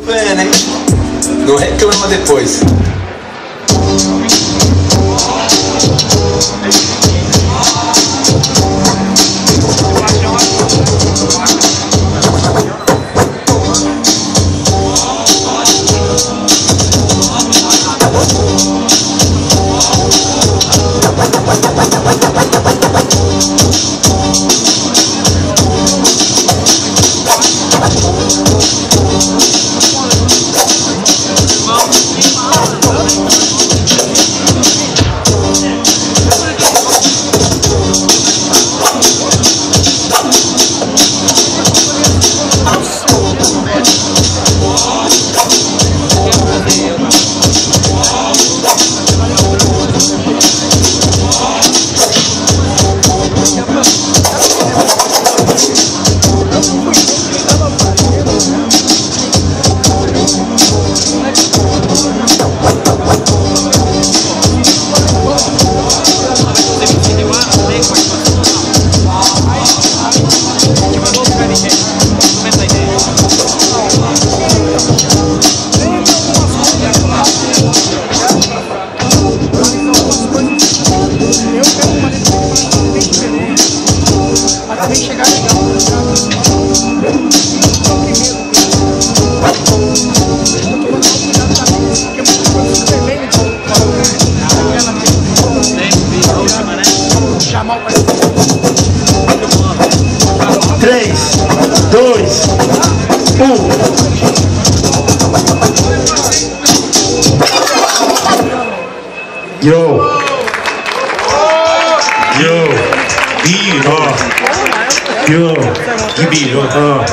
Vendo, hein? Não reclama depois. Vem chegar legal. Três, dois, um. Yo. Yo. Yo. Yo. Gibi. Yo.